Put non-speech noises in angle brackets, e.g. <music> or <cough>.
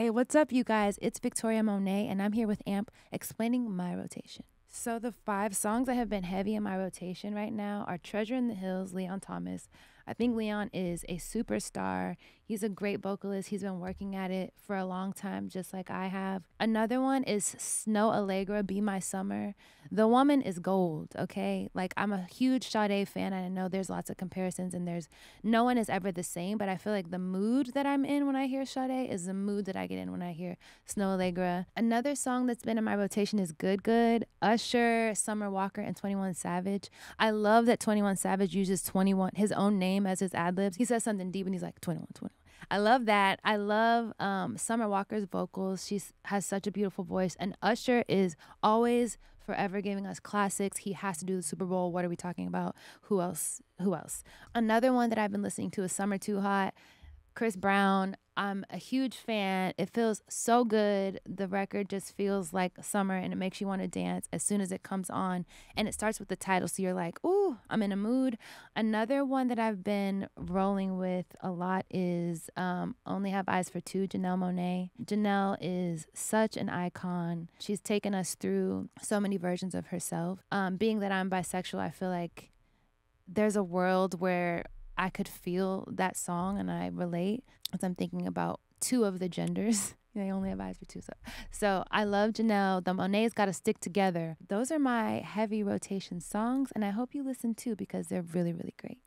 Hey, what's up, you guys? It's Victoria Monet, and I'm here with AMP explaining my rotation. So, the five songs that have been heavy in my rotation right now are Treasure in the Hills, Leon Thomas. I think Leon is a superstar. He's a great vocalist. He's been working at it for a long time, just like I have. Another one is Snoh Aalegra, Be My Summer. The woman is gold, okay? Like, I'm a huge Sade fan, I know there's lots of comparisons, and there's no one is ever the same, but I feel like the mood that I'm in when I hear Sade is the mood that I get in when I hear Snoh Aalegra. Another song that's been in my rotation is Good Good, Usher, Summer Walker, and 21 Savage. I love that 21 Savage uses 21, his own name as his ad libs. He says something deep and he's like, 21, 21. I love that. I love um, Summer Walker's vocals. She has such a beautiful voice. And Usher is always forever giving us classics. He has to do the Super Bowl. What are we talking about? Who else? Who else? Another one that I've been listening to is Summer Too Hot. Chris Brown, I'm a huge fan. It feels so good. The record just feels like summer and it makes you want to dance as soon as it comes on. And it starts with the title. So you're like, ooh, I'm in a mood. Another one that I've been rolling with a lot is um, Only Have Eyes for Two, Janelle Monáe. Janelle is such an icon. She's taken us through so many versions of herself. Um, being that I'm bisexual, I feel like there's a world where I could feel that song and I relate as I'm thinking about two of the genders. <laughs> They only have eyes for two. So, so I love Janelle. The Monáe's got to stick together. Those are my heavy rotation songs, and I hope you listen too because they're really, really great.